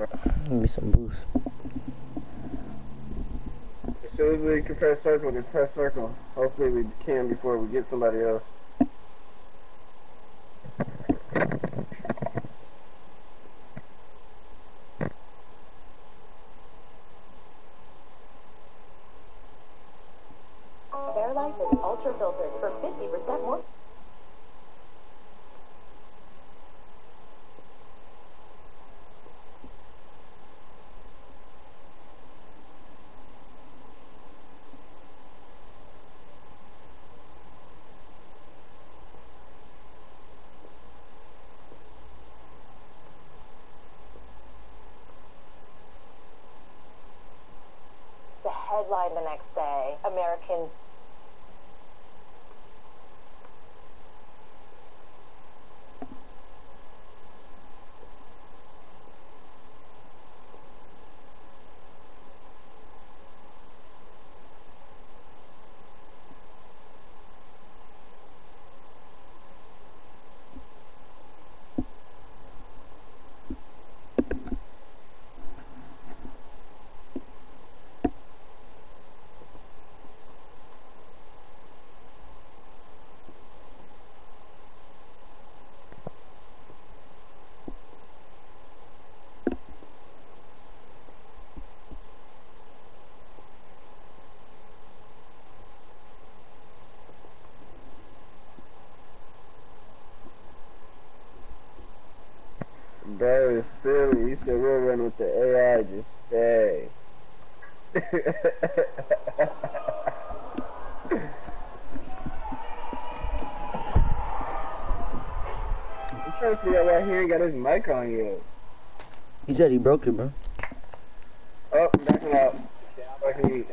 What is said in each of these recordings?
bro. Give me some boost. As soon as we can press circle, just press circle. Hopefully we can before we get somebody else. Fairlife is ultra filtered for 50% more. The next day, American Bro is silly. He said we'll run with the AI. Just stay. I'm trying to figure out why he ain't got his mic on yet. He said he broke it, bro. Oh, backing out. Fucking. Might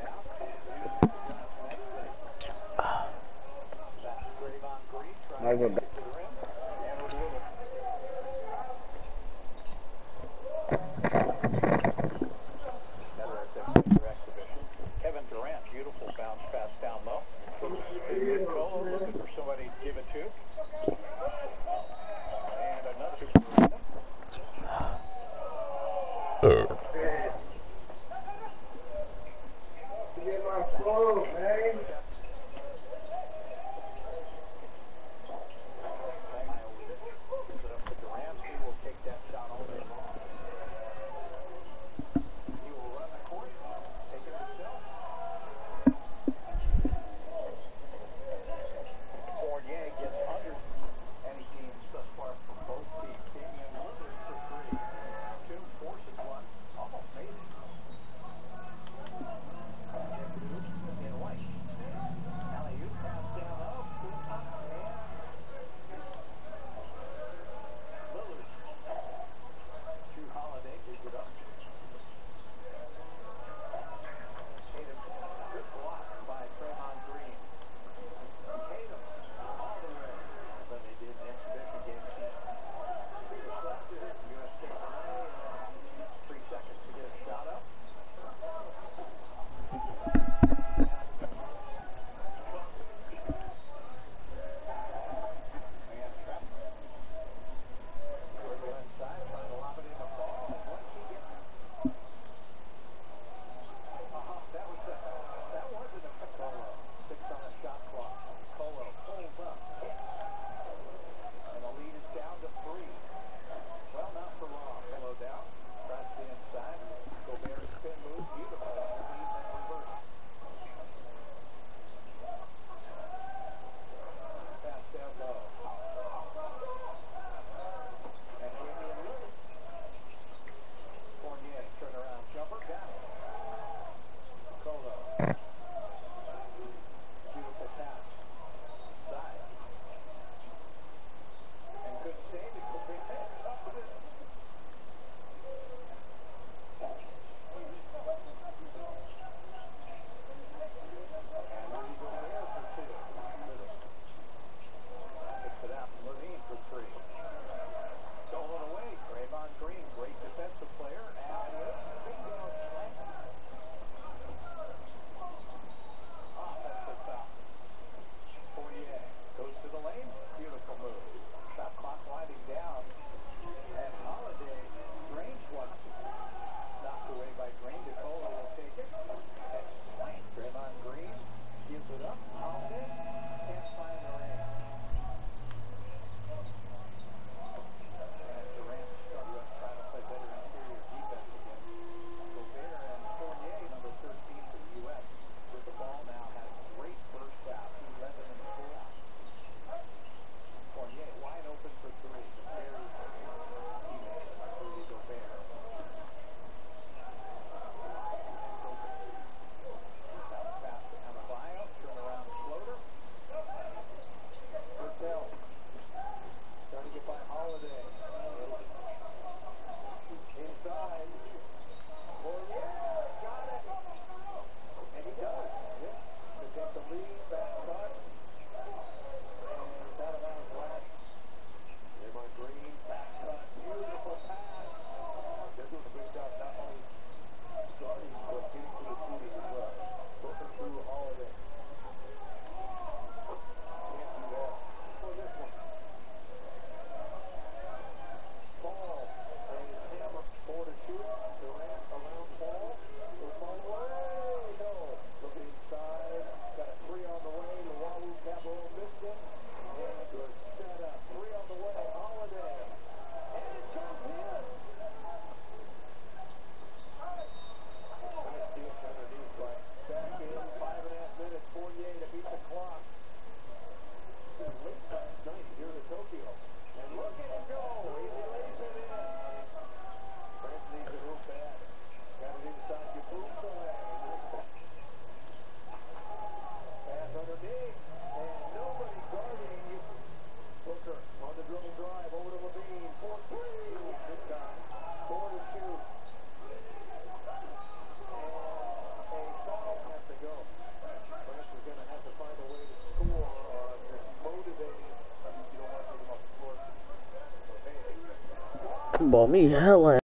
บ่มีเฮา